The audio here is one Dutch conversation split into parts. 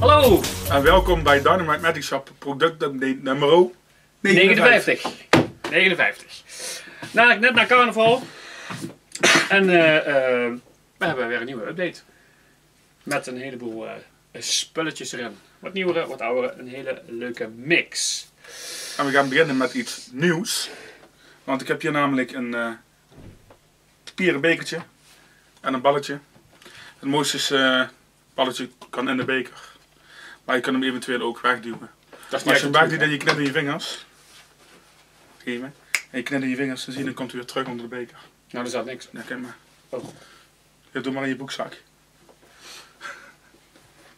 Hallo, En welkom bij Dynamite Magic Shop, product update nummer 59. 59. Nou, net na carnaval. En eh, eh, we hebben weer een nieuwe update. Met een heleboel eh, spulletjes erin. Wat nieuwere, wat oudere. Een hele leuke mix. En we gaan beginnen met iets nieuws. Want ik heb hier namelijk een eh papieren bekertje en een balletje. Het mooiste is, eh, het balletje kan in de beker. Maar je kan hem eventueel ook wegduwen. Dat is als je hem wegduwt en je knipt in je vingers. Geef me. En je knipt in je vingers, dan zie je, dan komt hij weer terug onder de beker. Nou, er zat niks. Ja, kijk maar. Oh. Ja, doe maar in je boekzak.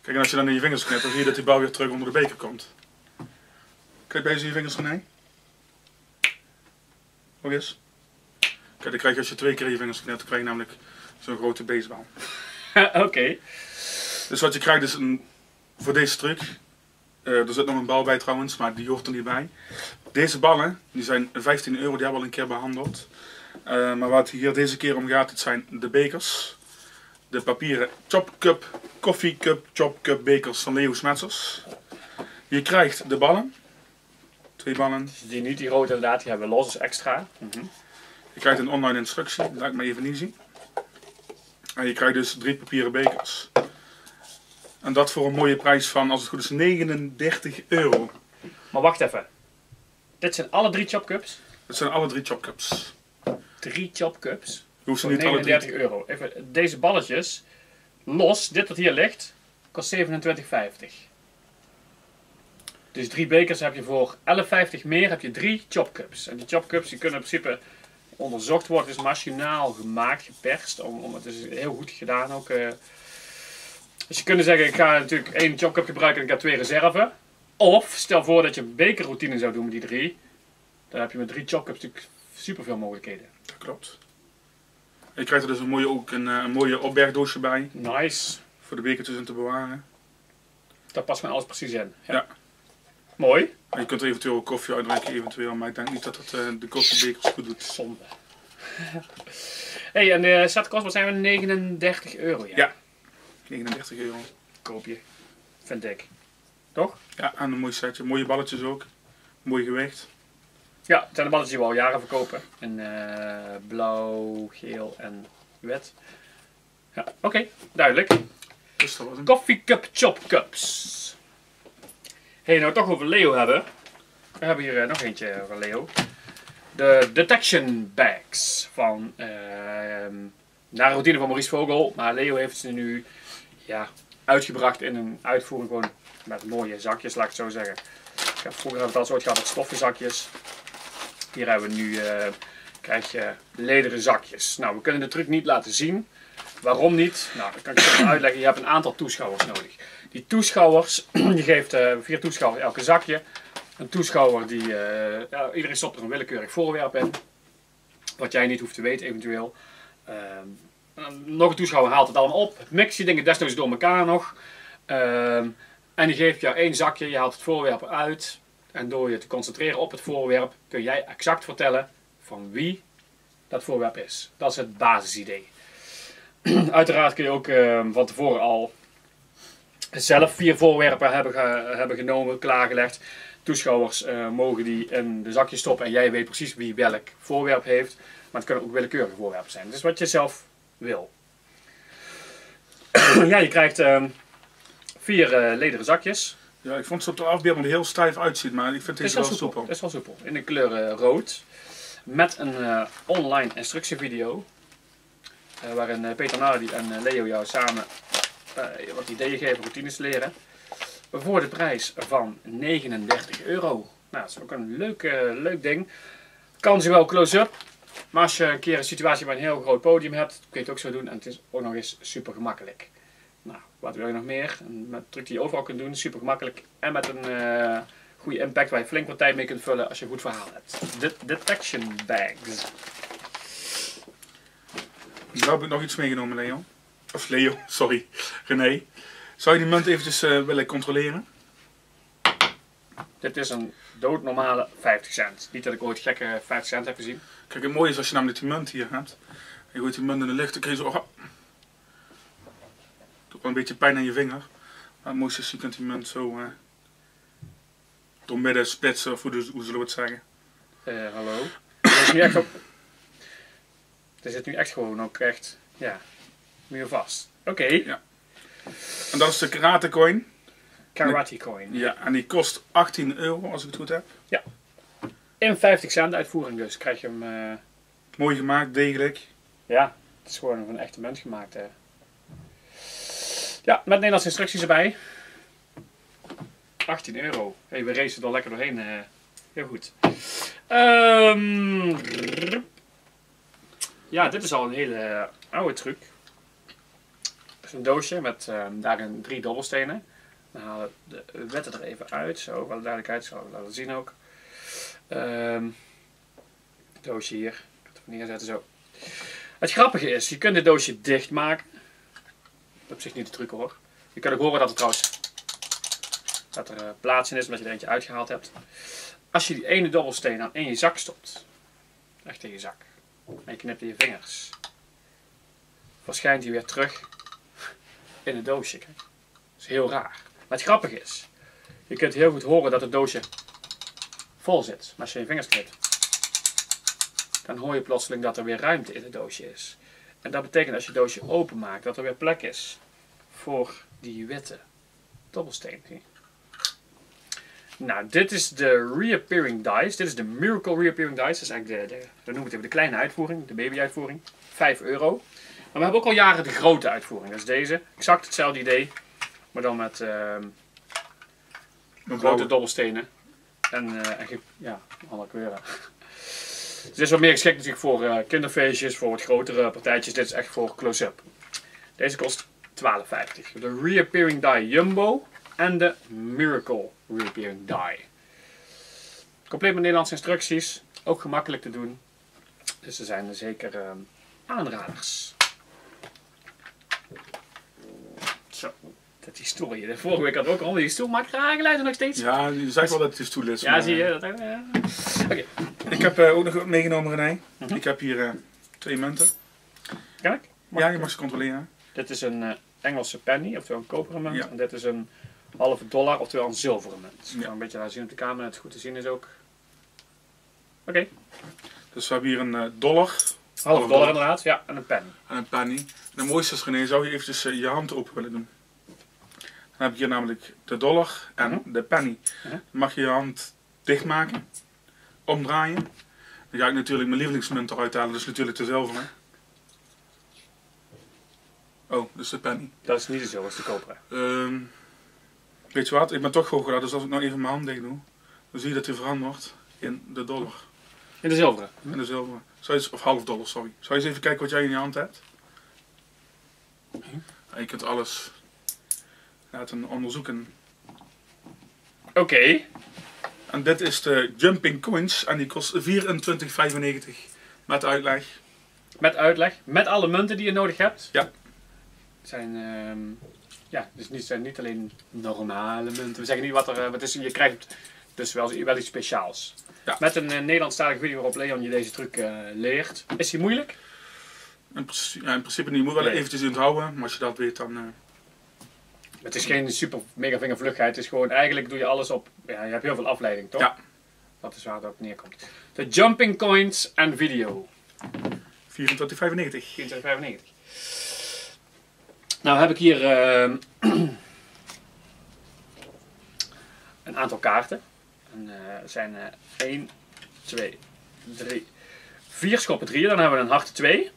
Kijk, en als je dan in je vingers knipt, dan zie je dat die bal weer terug onder de beker komt. Kijk bij eens in je vingers, René. Nog eens. Kijk, dan krijg je als je twee keer in je vingers knipt, dan krijg je namelijk zo'n grote baseball. Oké. Dus wat je krijgt is een, voor deze truc, eh, er zit nog een bal bij trouwens, maar die hoort er niet bij. Deze ballen, die zijn 15 euro, die hebben we al een keer behandeld. Eh, maar wat hier deze keer om gaat, het zijn de bekers. De papieren chop cup, coffee cup, chop cup bekers van Leo Smetsers. Je krijgt de ballen. Twee ballen. Die niet die rood inderdaad, die hebben we los als extra. Je krijgt een online instructie, dat laat ik me even niet zien. En je krijgt dus drie papieren bekers. En dat voor een mooie prijs van, als het goed is, 39 euro. Maar wacht even. Dit zijn alle drie chopcups. Dat zijn alle drie chopcups. Drie chopcups. Hoeft ze niet alle drie 39 euro. Even, deze balletjes, los, dit wat hier ligt, kost 27,50. Dus drie bekers heb je voor 11,50 meer, heb je drie chopcups. En die chopcups die kunnen in principe onderzocht worden. Is machinaal gemaakt, geperst. Om, om, het is heel goed gedaan ook. eh. Dus je kunt zeggen, ik ga natuurlijk één chopcup gebruiken en ik heb twee reserve. Of, stel voor dat je een bekerroutine zou doen met die drie. Dan heb je met drie chopcups natuurlijk superveel mogelijkheden. Dat klopt. En je krijgt er dus een mooie, ook een, eh, een mooie opbergdoosje bij. Nice. Voor de bekertjes in te bewaren. Daar past mijn alles precies in. Ja. Mooi. En je kunt er eventueel koffie uitdrinken, eventueel. Maar ik denk niet dat het eh, de koffiebekers goed doet. Zonde. hey, en de wat zijn we? 39 euro. Ja. Ja. 39 euro. Koop je. Vind ik. Toch? Ja, en een mooi setje. Mooie balletjes ook. Mooi gewicht. Ja, het zijn de balletjes die we al jaren verkopen. In eh, blauw, geel en wit. Ja, oké. Duidelijk. Dus dat was hem. Coffee Cup Chop Cups. hey, nou toch over Leo hebben. We hebben hier eh, nog eentje van Leo. De Detection Bags van ehm naar de routine van Maurice Vogel. Maar Leo heeft ze nu ja, uitgebracht in een uitvoering gewoon met mooie zakjes, laat ik het zo zeggen. Ik heb vroeger hebben we soort gehad met stoffen zakjes. Hier hebben we nu, eh, krijg je lederen zakjes. Nou, we kunnen de truc niet laten zien. Waarom niet? Nou, dat kan ik even uitleggen. Je hebt een aantal toeschouwers nodig. Die toeschouwers, je geeft eh, vier toeschouwers elke zakje. Een toeschouwer die, eh, iedereen stopt er een willekeurig voorwerp in. Wat jij niet hoeft te weten eventueel. Ehm, nog een toeschouwer haalt het allemaal op. Mix je dingen desnoods door elkaar nog. Ehm, en die geeft jou één zakje, je haalt het voorwerp uit. En door je te concentreren op het voorwerp kun jij exact vertellen van wie dat voorwerp is. Dat is het basisidee. Uiteraard kun je ook ehm, van tevoren al zelf vier voorwerpen hebben, hebben genomen, klaargelegd. Toeschouwers eh, mogen die in de zakje stoppen en jij weet precies wie welk voorwerp heeft. Maar het kunnen ook willekeurige voorwerpen zijn. Dus wat je zelf wil. ja, je krijgt ehm, vier eh, lederen zakjes. Ja, ik vond ze op de afbeelding heel stijf uitziet, maar ik vind Het is deze wel wel soepel. soepel. Het is wel soepel. In de kleur eh, rood. Met een eh, online instructievideo. waarin Peter Nardi en Leo jou samen wat ideeën geven, routines leren. Voor de prijs van 39 euro. Nou, dat is ook een leuk, leuk ding. Kan zowel close-up. Maar als je een keer een situatie waar je een heel groot podium hebt, kun je het ook zo doen. En het is ook nog eens super gemakkelijk. Nou, wat wil je nog meer? Een met truc die je overal kunt doen, super gemakkelijk. En met een eh, goede impact waar je flink wat tijd mee kunt vullen als je een goed verhaal hebt. De detection bags. Heb ik nog iets meegenomen, Leo. Of Leo, sorry. René. Zou je die munt eventjes eh, willen controleren? Dit is een doodnormale 50 cent. Niet dat ik ooit gekke 50 cent heb gezien. Kijk, het mooie is als je namelijk die munt hier hebt. En je gooit die munt in de lucht, dan kun je zo... hop. Doet wel een beetje pijn aan je vinger. Maar het mooiste is, je kunt die munt zo eh door midden splitsen, of hoe, hoe zullen we het zeggen? Eh, hallo. Er is nu echt op... Er zit nu echt gewoon ook echt... Ja. Muur vast. Oké. En dat is de karate coin. Karate coin. Ja, en die kost 18 euro, als ik het goed heb. In 50 cent uitvoering dus. Krijg je hem... eh, Mooi gemaakt, degelijk. Ja, het is gewoon van een echte munt gemaakt. Hè. Ja, met Nederlandse instructies erbij. 18 euro. Hey, we racen er lekker doorheen. eh. heel goed. Ehm, ja, dit is al een hele oude truc. Het is een doosje met ehm, daarin drie dobbelstenen. We halen de wetten er even uit. Zo, wel duidelijkheid. Zo, laten zien ook. Ehm doosje hier. Ik ga het neerzetten zo. Het grappige is, je kunt dit doosje dichtmaken. Dat is op zich niet de truc hoor. Je kunt ook horen dat er trouwens dat er eh, plaats in is, omdat je er eentje uitgehaald hebt. Als je die ene dobbelsteen dan in je zak stopt, echt in je zak, en je knipt in je vingers, verschijnt hij weer terug in het doosje. Kijk. Dat is heel raar. Maar het grappige is, je kunt heel goed horen dat het doosje vol zit. Maar als je je vingers knipt, dan hoor je plotseling dat er weer ruimte in het doosje is. En dat betekent als je het doosje openmaakt, dat er weer plek is voor die witte dobbelsteen. Nou, dit is de Reappearing Dice. Dit is de Miracle Reappearing Dice. Dat is eigenlijk de, de, we noemen het even de kleine uitvoering, de baby-uitvoering. 5 euro. Maar we hebben ook al jaren de grote uitvoering. Dat is deze. Exact hetzelfde idee. Maar dan met Een grote dobbelstenen. En, eh, en ja, andere kleuren. Dit is wat meer geschikt natuurlijk voor eh, kinderfeestjes, voor wat grotere partijtjes. Dit is echt voor close-up. Deze kost 12,50. De Reappearing Die Jumbo en de Miracle Reappearing Die. Compleet met Nederlandse instructies. Ook gemakkelijk te doen. Dus er zijn er zeker ehm, aanraders. Zo, dat die stoel hier. Vorige week had ik ook al die stoel, maakt raar geluiden nog steeds. Ja, je zegt wel dat het stoel is. Ja, maar, zie je. eh, Dat, Oké, Ik heb eh, ook nog meegenomen, René. Mhm. Ik heb hier eh, twee munten. kan ik? Mag Ja, je mag ze controleren. Dit is een Engelse penny, oftewel een koperen munt. Ja. En dit is een halve dollar, oftewel een zilveren munt. Ik Ja. een beetje laten zien op de camera, het goed te zien is ook. Oké, Dus we hebben hier een dollar halve dollar. dollar inderdaad. Ja, en een penny. en een penny. En het mooiste is, René, zou je eventjes je hand open willen doen? Dan heb hier namelijk de dollar en Mhm. de penny. Mhm. Dan mag je je hand dichtmaken, omdraaien. Dan ga ik natuurlijk mijn lievelingsmunt eruit halen, dus natuurlijk de zilveren. Oh, dus de penny. Dat is niet de zilver, dat is de koperen. Ehm, weet je wat, ik ben toch goochelaar, dus als ik nou even mijn hand dicht doe, dan zie je dat hij verandert in de dollar. In de zilveren. En de zilveren. Zou je of half dollar, sorry. Zou je eens even kijken wat jij in je hand hebt? Ja, je kunt alles laten onderzoeken. Oké, En dit is de Jumping Coins en die kost 24,95 met uitleg. met uitleg. Met alle munten die je nodig hebt. Ja. Het zijn, ehm, ja, dus niet, zijn niet alleen normale munten. We zeggen niet wat er, eh, wat is, je krijgt dus wel, wel iets speciaals. Ja. Met een uh, Nederlandstalige video waarop Leon je deze truc eh, leert. Is die moeilijk? In, ja, in principe niet. Je moet wel Nee. eventjes onthouden, maar als je dat weet dan... Het is geen super mega vingervlugheid. Het is gewoon, eigenlijk doe je alles op, ja, je hebt heel veel afleiding, toch? Ja. Dat is waar het op neerkomt. De Jumping Coins en Video. 24,95. 24,95. Nou heb ik hier ehm, een aantal kaarten. En, eh, er zijn eh 1, 2, 3, 4 schoppen drieën. Dan hebben we een harte 2.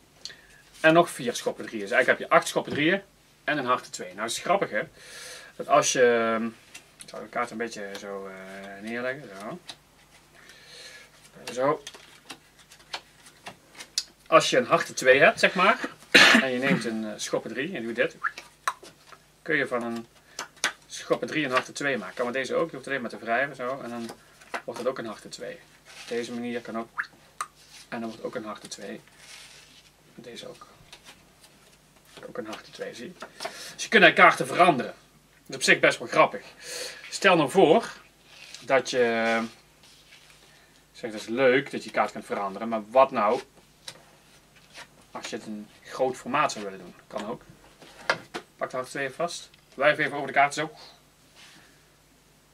En nog 4 schoppen drieën. Dus eigenlijk heb je 8 schoppen drieën en een harte 2. Nou, het is grappig hè. Dat als je. ehm, Ik zal de kaart een beetje zo eh, neerleggen. Zo. Zo. Als je een harte 2 hebt, zeg maar. En je neemt een uh, schoppen 3 en doet dit. Kun je van een schoppen 3 een harte 2 maken. Kan met deze ook. Je hoeft alleen maar te wrijven zo. En dan wordt het ook een harte 2. Op deze manier kan ook. En dan wordt ook een harte 2. Deze ook. Ook een harte 2, zie. Dus je kunt kaarten veranderen. Dat is op zich best wel grappig. Stel nou voor dat je. Zeg dat is leuk dat je kaart kunt veranderen. Maar wat nou als je het een groot formaat zou willen doen? Kan ook. Pak de harte 2 vast. Wij even over de kaart zo.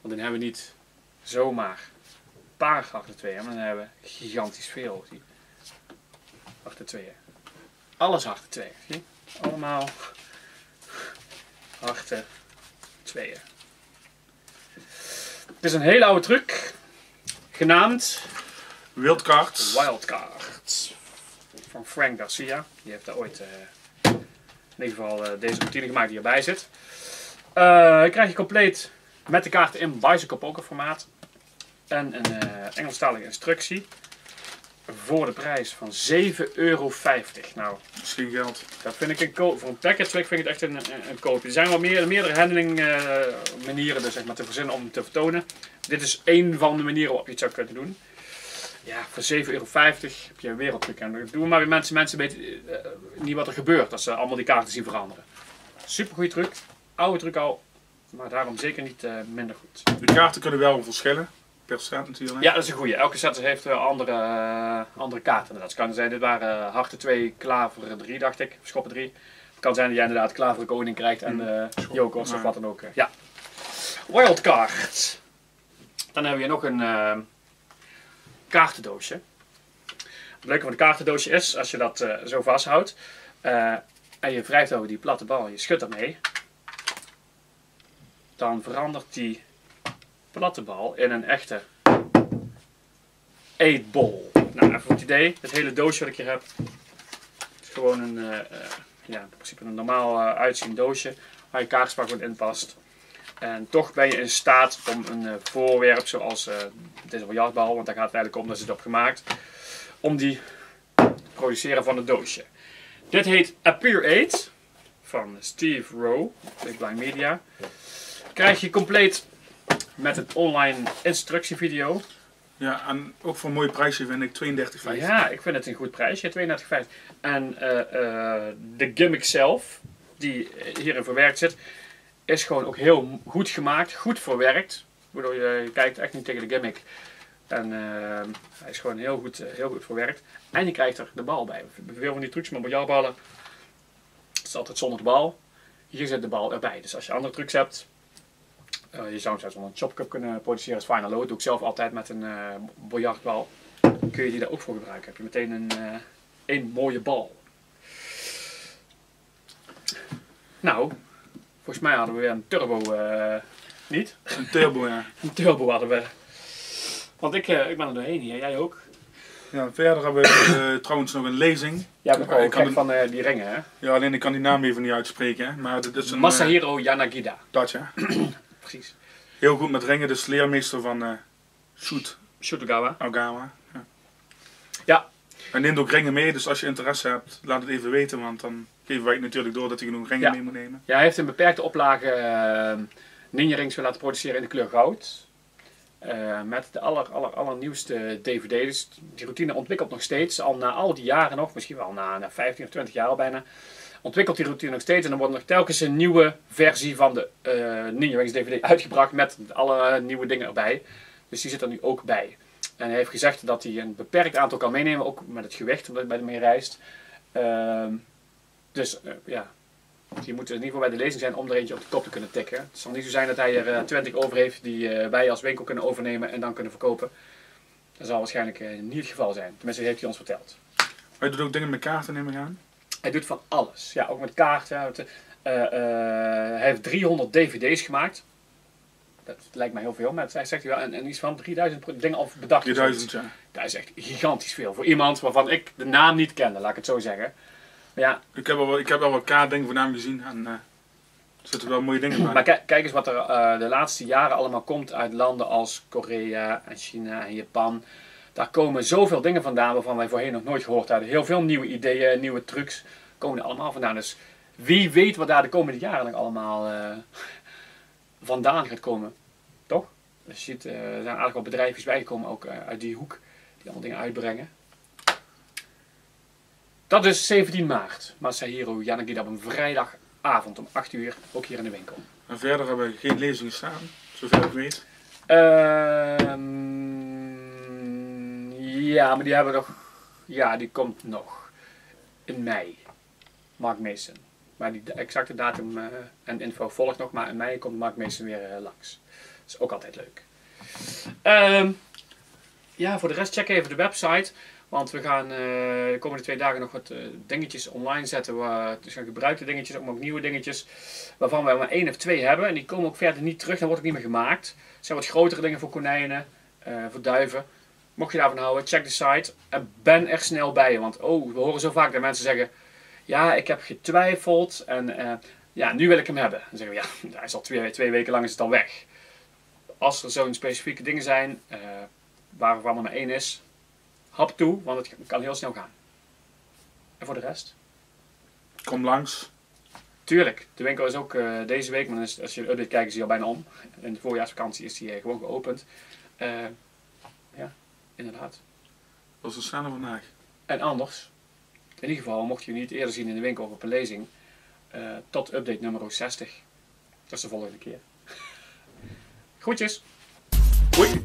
Want dan hebben we niet zomaar een paar achter tweeën, maar dan hebben we gigantisch veel. Zie. Tweeën. Alles achter tweeën. Zie? Allemaal achter tweeën. Het is een hele oude truc. Genaamd Wildcards. Wildcard. Van Frank Garcia. Die heeft daar ooit eh, in ieder geval eh, deze routine gemaakt die erbij zit. Eh krijg je compleet met de kaarten in Bicycle Poker formaat. En een Engelstalige instructie. Voor de prijs van 7,50 euro. Nou, Misschien geld. dat vind ik een koop. Voor een package trick vind ik het echt een, een, een koopje. Er zijn wel meer, meerdere handling eh, manieren dus, zeg maar, te verzinnen om te vertonen. Dit is één van de manieren waarop je het zou kunnen doen. Ja, voor 7,50 euro heb je een wereldtruc. En doen maar weer mensen, mensen weten eh, niet wat er gebeurt als ze allemaal die kaarten zien veranderen. Super goede truc. Oude truc al. Maar daarom zeker niet eh, minder goed. De kaarten kunnen wel verschillen. Per natuurlijk. Ja, dat is een goede. Elke set heeft eh, andere, eh, andere kaarten. Dat kan zijn, dit waren uh, harten 2, klaver 3, dacht ik. Schoppen 3. Het kan zijn dat jij inderdaad klaver koning krijgt en uh, jokers of wat dan ook. eh. Ja. Wildcard. Dan hebben we hier nog een eh, kaartendoosje. Het leuke van een kaartendoosje is, als je dat eh, zo vasthoudt eh, en je wrijft over die platte bal, je schudt ermee, dan verandert die platte bal in een echte eetbol. Nou, even voor het idee, het hele doosje wat ik hier heb, is gewoon een, eh, eh, ja, in principe een normaal eh, uitziend doosje waar je kaartspakwoord in past. En toch ben je in staat om een voorwerp zoals deze biljartbal, want daar gaat het eigenlijk om, daar is het op gemaakt, om die te produceren van het doosje. Dit heet Appear 8 van Steve Rowe, Big Blind Media. Krijg je compleet met een online instructievideo. Ja, en ook voor een mooi prijsje vind ik 32,50. Ja, ik vind het een goed prijsje, 32,50. En eh, eh, de gimmick zelf, die hierin verwerkt zit, is gewoon ook heel goed gemaakt, goed verwerkt. Waardoor je, kijkt echt niet tegen de gimmick. En eh, hij is gewoon heel goed, heel goed verwerkt. En je krijgt er de bal bij. Veel van die trucs met biljartballen, het is altijd zonder de bal. Hier zit de bal erbij. Dus als je andere trucs hebt, je zou zelfs wel een chopcup kunnen produceren als final load. doe ik zelf altijd met een eh biljartbal. Kun je die daar ook voor gebruiken. Heb je meteen een, eh een mooie bal. Nou, volgens mij hadden we weer een turbo, eh, niet? Een turbo, ja. Een turbo hadden we. Want ik, eh, ik ben er doorheen hier, jij ook? ja. Verder hebben we eh, trouwens nog een lezing. Bent Ik ook kan van eh, die ringen, hè? Ja, alleen ik kan die naam even niet uitspreken. Hè. Maar dit is een... eh, Masahiro Yanagida. dat, ja. Precies. Heel goed met ringen. Dus leermeester van eh Shoot Shotogawa. Agawa. Ja. Ja. Hij neemt ook ringen mee. Dus als je interesse hebt, laat het even weten. Want dan geven wij het natuurlijk door dat hij genoeg ringen Ja. mee moet nemen. Ja, hij heeft een beperkte oplage eh Ninja Rings willen laten produceren in de kleur goud. Eh, met de aller, aller, allernieuwste DVD. Dus die routine ontwikkelt nog steeds. Al na al die jaren nog, misschien wel na, na 15 of 20 jaar al bijna. Ontwikkelt die routine nog steeds. En dan wordt nog telkens een nieuwe versie van de eh Ninja DVD uitgebracht. Met alle nieuwe dingen erbij. Dus die zit er nu ook bij. En hij heeft gezegd dat hij een beperkt aantal kan meenemen. Ook met het gewicht, omdat hij mee reist. Ehm, dus eh, ja, je moet in ieder geval bij de lezing zijn om er eentje op de kop te kunnen tikken. Het zal niet zo zijn dat hij er eh, 20 over heeft die eh, wij als winkel kunnen overnemen en dan kunnen verkopen. Dat zal waarschijnlijk eh, niet het geval zijn. Tenminste, heeft hij ons verteld. Hij doet ook dingen met kaarten, neem ik aan. Hij doet van alles. Ja, ook met kaarten. eh, eh, hij heeft 300 dvd's gemaakt. Dat lijkt mij heel veel, maar hij zegt wel, en, en iets van 3000 pro- dingen al bedacht. of 3000, zoiets. ja. Dat is echt gigantisch veel. Voor iemand waarvan ik de naam niet kende, laat ik het zo zeggen. Maar ja, Ik heb al, wel- ik heb al wat kaartdingen van hem gezien. En eh, er zitten wel mooie dingen bij. Maar kijk, kijk eens wat er eh, de laatste jaren allemaal komt uit landen als Korea en China en Japan. Daar komen zoveel dingen vandaan waarvan wij voorheen nog nooit gehoord hadden. Heel veel nieuwe ideeën, nieuwe trucs komen er allemaal vandaan. Dus wie weet wat daar de komende jaren nog allemaal eh, vandaan gaat komen. Toch? Dus je ziet, eh, er zijn aardig wat bedrijfjes bijgekomen ook eh, uit die hoek. Die allemaal dingen uitbrengen. Dat is 17 maart. Masahiro Yanagida op een vrijdagavond om 8 uur. Ook hier in de winkel. En verder hebben we geen lezingen staan, zover ik weet. Ehm, ja, maar die hebben we nog. Ja, die komt nog. In mei. Mark Mason. Maar die exacte datum eh, en info volgt nog. Maar in mei komt Mark Meester weer eh, langs. Dat is ook altijd leuk. Ehm, ja, voor de rest check even de website. Want we gaan eh, de komende twee dagen nog wat dingetjes online zetten. Waar, dus gaan gebruikte dingetjes, ook nieuwe dingetjes. Waarvan we maar één of twee hebben. En die komen ook verder niet terug. Dan wordt ook niet meer gemaakt. Het zijn wat grotere dingen voor konijnen, voor duiven. Mocht je daarvan houden, check de site. En ben er snel bij. Want oh, we horen zo vaak dat mensen zeggen... Ja, ik heb getwijfeld. En eh, ja, nu wil ik hem hebben. Dan zeggen we, ja, hij is al twee, twee weken lang is het al weg. Als er zo'n specifieke dingen zijn... eh waarvan er maar één is... Hap toe, want het kan heel snel gaan. En voor de rest? Kom langs. Tuurlijk, de winkel is ook eh, deze week, maar als je de update kijkt is hij al bijna om. In de voorjaarsvakantie is hij gewoon geopend. Ja, inderdaad. Dat is een snelle vandaag. En anders, in ieder geval mocht je niet eerder zien in de winkel of op een lezing, eh, tot update nummer 60. Dat is de volgende keer. Groetjes! Hoi.